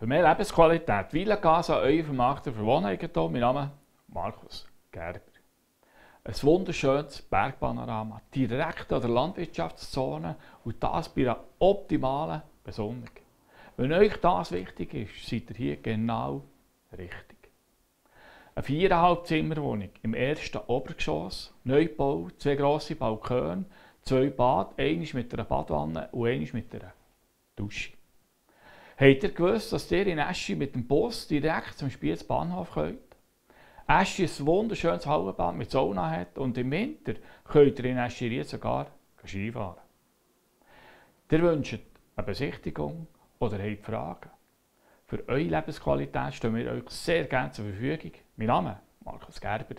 Für mehr Lebensqualität, Villengas an euer Vermarkter für Wohneigentum. Mein Name ist Markus Gerber. Ein wunderschönes Bergpanorama, direkt an der Landwirtschaftszone und das bei einer optimalen Besonnung. Wenn euch das wichtig ist, seid ihr hier genau richtig. Eine viereinhalb Zimmerwohnung im ersten Obergeschoss, Neubau, zwei grosse Balkone, zwei Bad, eines mit einer Badwanne und eines mit einer Dusche. Habt ihr gewusst, dass ihr in Eschi mit dem Bus direkt zum Spiez Bahnhof könnt? Eschi ist ein wunderschönes Hallenbad mit Sauna hat und im Winter könnt ihr in Eschi sogar Skifahren. Ihr wünscht eine Besichtigung oder habt Fragen? Für eure Lebensqualität stehen wir euch sehr gerne zur Verfügung. Mein Name ist Markus Gerber.